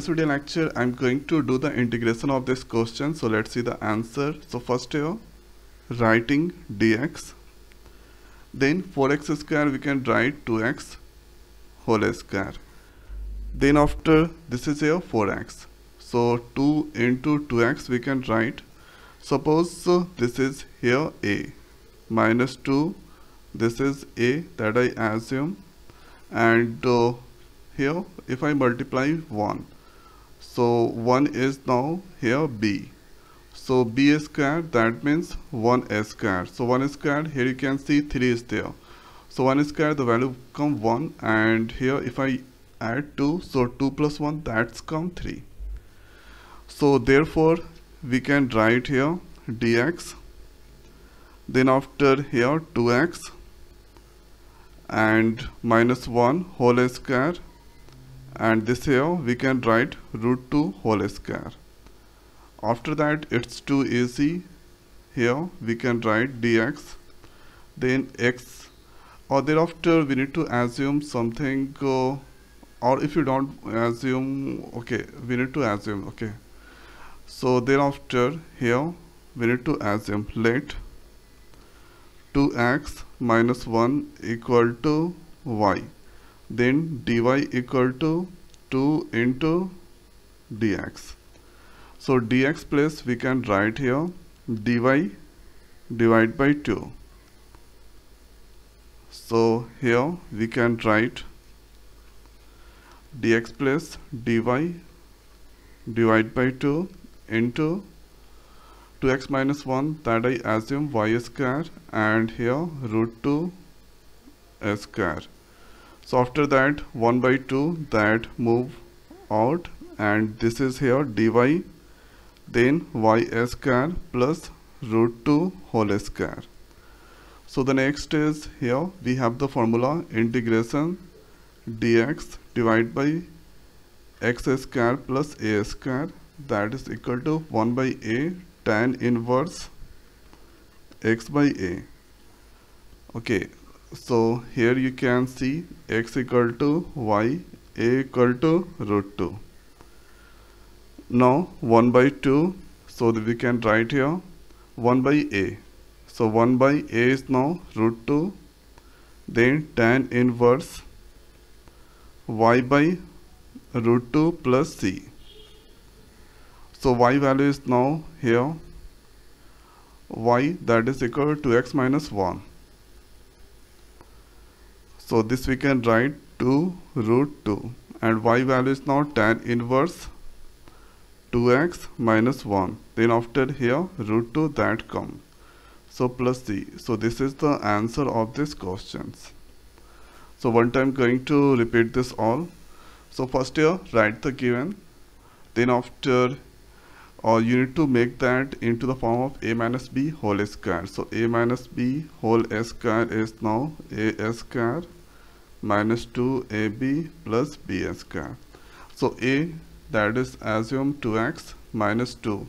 this video lecture I'm going to do the integration of this question. So let's see the answer. So first here writing dx. Then 4x square we can write 2x whole square. Then after this is here 4x so 2 into 2x we can write suppose uh, this is here a. Minus 2 this is a that I assume. And uh, here if I multiply 1 so 1 is now here b. So b square that means 1 a square so 1 square here you can see 3 is there. So 1 square the value come 1 and here if I add 2 so 2 plus 1 that's come 3 so therefore we can write here dx. Then after here 2x and minus 1 whole square and this here we can write root 2 whole square. After that it's too easy. Here we can write dx then x. Or thereafter we need to assume something uh, or if you don't assume okay we need to assume okay. So thereafter here we need to assume let 2x minus 1 equal to y then dy equal to 2 into dx. So dx plus we can write here dy divided by 2 so here we can write dx plus dy divided by 2 into 2x minus 1 that I assume y square and here root 2 square so after that 1 by 2 that move out. And this is here dy then y square plus root 2 whole square. So the next is here we have the formula integration dx divided by x square plus a square. That is equal to 1 by a tan inverse x by a. Okay so here you can see x equal to y a equal to root 2 now 1 by 2 so we can write here 1 by a. So 1 by a is now root 2 then tan inverse y by root 2 plus c. So y value is now here y that is equal to x minus 1 so this we can write 2 root 2 and y value is now tan inverse 2x minus 1 then after here root 2 that come. So plus c. So this is the answer of this questions. So one time going to repeat this all. So first here write the given. Then after or uh, you need to make that into the form of a minus b whole square. So a minus b whole square is now a square minus 2ab plus b square. So a that is assume 2x minus 2.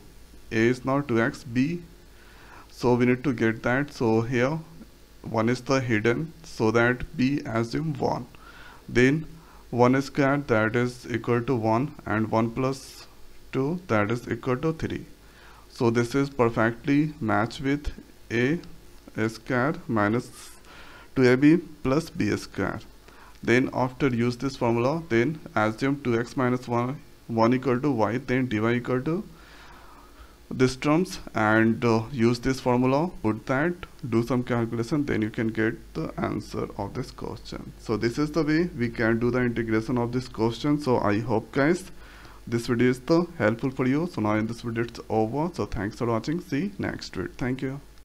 a is now 2x b. So we need to get that. So here 1 is the hidden so that b assume 1. Then 1 square that is equal to 1 and 1 plus 2 that is equal to 3. So this is perfectly matched with a square minus 2ab plus b square then after use this formula then assume 2x minus 1 1 equal to y then dy equal to this terms and uh, use this formula put that do some calculation then you can get the answer of this question. So this is the way we can do the integration of this question. So i hope guys this video is the helpful for you. So now in this video it's over. So thanks for watching. See next video. Thank you